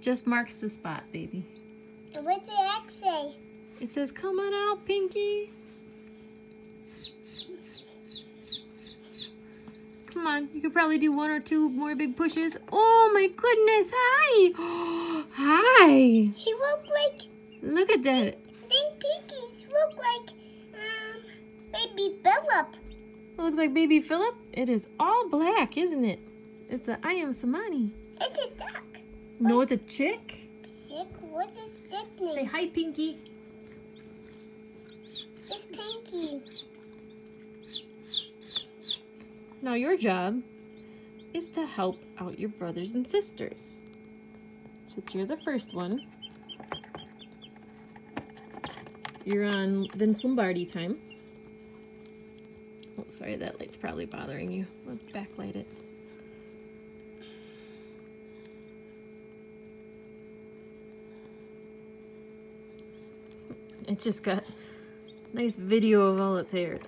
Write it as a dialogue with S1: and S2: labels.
S1: just marks the spot, baby.
S2: What's the X say?
S1: It says, come on out, Pinky. Come on, you could probably do one or two more big pushes. Oh my goodness, hi. hi.
S2: He look like,
S1: Look at that.
S2: think Pinky's look like, um, baby Philip.
S1: It looks like baby Philip. It is all black, isn't it? It's a Ayam Cemani.
S2: It's a duck.
S1: No, it's a chick.
S2: Chick, what's his chick
S1: Say hi, Pinky.
S2: It's Pinky.
S1: Now your job is to help out your brothers and sisters. Since you're the first one, you're on Vince Lombardi time. Oh, sorry, that light's probably bothering you. Let's backlight it. It just got nice video of all its hair.